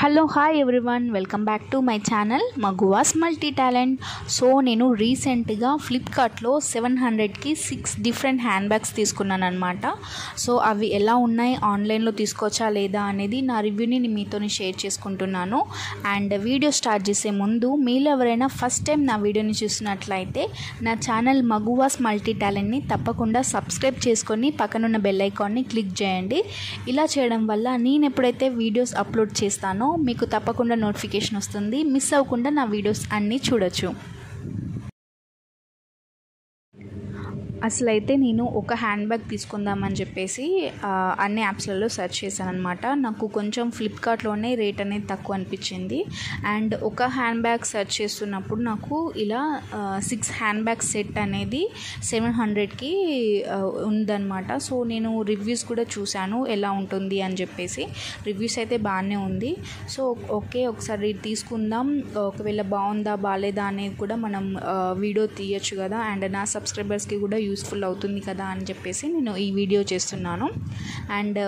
Hello hi everyone welcome back to my channel Maguvas multi talent so నేను రీసెంట్గా ఫ్లిప్కార్ట్లో seven హండ్రెడ్కి six different hand bags తీసుకున్నాను అనమాట సో అవి ఎలా ఉన్నాయి? ఆన్లైన్లో తీసుకోవచ్చా లేదా అనేది నా రివ్యూని నేను మీతో షేర్ చేసుకుంటున్నాను. అండ్ వీడియో స్టార్ట్ చేసే ముందు మీలో ఎవరైనా ఫస్ట్ టైం నా వీడియోని చూసినట్లయితే నా ఛానల్ మగువాస్ మల్టీ టాలెంట్ని తప్పకుండా సబ్స్క్రైబ్ చేసుకొని పక్కనున్న బెల్ ఐకాన్ని క్లిక్ చేయండి. ఇలా చేయడం వల్ల నేను ఎప్పుడైతే వీడియోస్ అప్లోడ్ చేస్తానో మీకు తప్పకుండా నోటిఫికేషన్ వస్తుంది. మిస్ అవ్వకుండా నా వీడియోస్ అన్నీ చూడొచ్చు. అసలైతే నేను ఒక హ్యాండ్ బ్యాగ్ తీసుకుందామని చెప్పేసి అన్ని యాప్స్లలో సెర్చ్ చేశాను అనమాట నాకు కొంచెం ఫ్లిప్కార్ట్లోనే రేట్ అనేది తక్కువ అనిపించింది. అండ్ ఒక హ్యాండ్ బ్యాగ్ సెర్చ్ చేస్తున్నప్పుడు నాకు ఇలా సిక్స్ హ్యాండ్ బ్యాగ్ సెట్ అనేది సెవెన్ హండ్రెడ్కి ఉందన్నమాట. సో నేను రివ్యూస్ కూడా చూశాను ఎలా ఉంటుంది అని చెప్పేసి. రివ్యూస్ అయితే బాగానే ఉంది. సో ఓకే ఒకసారి తీసుకుందాం. ఒకవేళ బాగుందా బాగాలేదా అనేది కూడా మనం వీడియో తీయచ్చు కదా. అండ్ నా సబ్స్క్రైబర్స్కి కూడా యూస్ఫుల్ అవుతుంది కదా అని చెప్పేసి నేను ఈ వీడియో చేస్తున్నాను. అండ్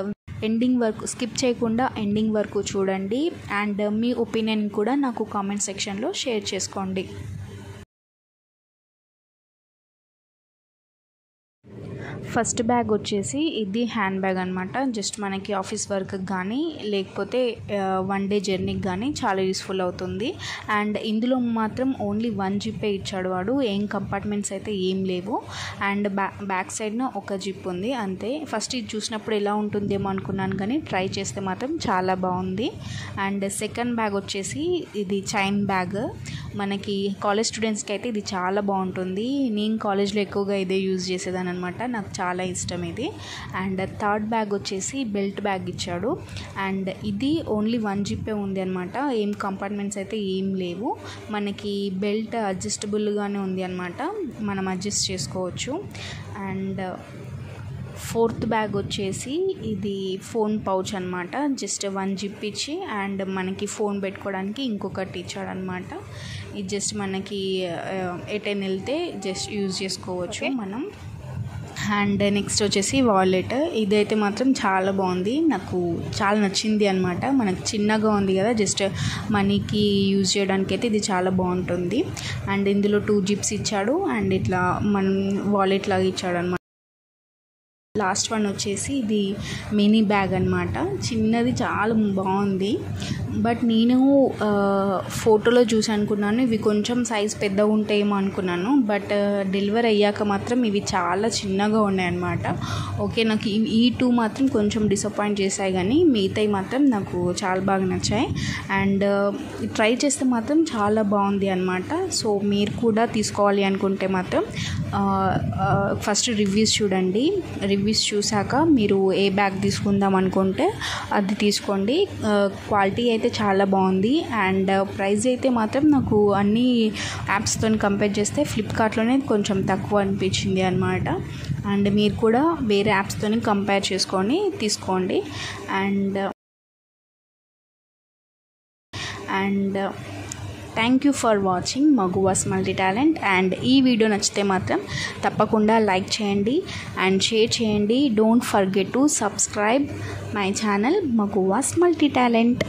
ఎండింగ్ వరకు స్కిప్ చేయకుండా ఎండింగ్ వరకు చూడండి. అండ్ uh, మీ ఒపీనియన్ కూడా నాకు కామెంట్ సెక్షన్లో షేర్ చేసుకోండి. ఫస్ట్ బ్యాగ్ వచ్చేసి ఇది హ్యాండ్ బ్యాగ్ అనమాట జస్ట్ మనకి ఆఫీస్ వర్క్ కానీ లేకపోతే వన్ డే జర్నీకి కానీ చాలా యూస్ఫుల్ అవుతుంది. అండ్ ఇందులో మాత్రం ఓన్లీ వన్ జిప్పే ఇచ్చాడు వాడు. ఏం కంపార్ట్మెంట్స్ అయితే ఏం లేవు. అండ్ బ్యా బ్యాక్ సైడ్న ఒక జిప్ ఉంది అంతే. ఫస్ట్ ఇది చూసినప్పుడు ఎలా ఉంటుందేమో అనుకున్నాను కానీ ట్రై చేస్తే మాత్రం చాలా బాగుంది. అండ్ సెకండ్ బ్యాగ్ వచ్చేసి ఇది చైన్ బ్యాగ్. మనకి కాలేజ్ స్టూడెంట్స్కి అయితే ఇది చాలా బాగుంటుంది. నేను కాలేజ్లో ఎక్కువగా ఇదే యూజ్ చేసేదాన్ని అనమాట నాకు చాలా ఇష్టం ఇది. అండ్ థర్డ్ బ్యాగ్ వచ్చేసి బెల్ట్ బ్యాగ్ ఇచ్చాడు. అండ్ ఇది ఓన్లీ వన్ జిప్పే ఉంది అనమాట ఏం కంపార్ట్మెంట్స్ అయితే ఏం లేవు. మనకి బెల్ట్ అడ్జస్టబుల్గానే ఉంది అనమాట మనం అడ్జస్ట్ చేసుకోవచ్చు. అండ్ ఫోర్త్ బ్యాగ్ వచ్చేసి ఇది ఫోన్ పౌచ్ అనమాట జస్ట్ వన్ జిప్ ఇచ్చి అండ్ మనకి ఫోన్ పెట్టుకోవడానికి ఇంకొకటి ఇచ్చాడనమాట ఇది జస్ట్ మనకి ఎటైనా వెళ్తే జస్ట్ యూజ్ చేసుకోవచ్చు మనం. అండ్ నెక్స్ట్ వచ్చేసి వాలెట్. ఇదైతే మాత్రం చాలా బాగుంది. నాకు చాలా నచ్చింది అనమాట మనకు చిన్నగా ఉంది కదా జస్ట్ మనీకి యూజ్ చేయడానికి అయితే ఇది చాలా బాగుంటుంది. అండ్ ఇందులో టూ జిప్స్ ఇచ్చాడు. అండ్ ఇట్లా మనం వాలెట్ లాగా ఇచ్చాడు అనమాట లాస్ట్ వన్ వచ్చేసి ఇది మినీ బ్యాగ్ అనమాట చిన్నది చాలా బాగుంది. బట్ నేను ఫోటోలో చూసి అనుకున్నాను ఇవి కొంచెం సైజ్ పెద్దగా ఉంటాయేమో అనుకున్నాను బట్ డెలివరీ అయ్యాక మాత్రం ఇవి చాలా చిన్నగా ఉన్నాయన్నమాట. ఓకే నాకు ఈ- టూ మాత్రం కొంచెం డిసప్పాయింట్ చేశాయి కానీ మిగతాయి మాత్రం నాకు చాలా బాగా నచ్చాయి. అండ్ ట్రై చేస్తే మాత్రం చాలా బాగుంది అనమాట సో మీరు కూడా తీసుకోవాలి అనుకుంటే మాత్రం ఫస్ట్ రివ్యూస్ చూడండి. రివ్యూస్ చూశాక మీరు ఏ బ్యాగ్ తీసుకుందాం అనుకుంటే అది తీసుకోండి. క్వాలిటీ అయితే అయితే చాలా బాగుంది. అండ్ uh, ప్రైస్ అయితే మాత్రం నాకు అన్ని యాప్స్తో కంపేర్ చేస్తే ఫ్లిప్కార్ట్లోనే కొంచెం తక్కువ అనిపించింది అనమాట అండ్ మీరు కూడా వేరే యాప్స్తో కంపేర్ చేసుకొని తీసుకోండి. And and thank you for watching Maguvas multi talent. And ఈ వీడియో నచ్చితే మాత్రం తప్పకుండా లైక్ చేయండి. అండ్ షేర్ చేయండి. Don't forget to subscribe my channel Maguvas multi talent.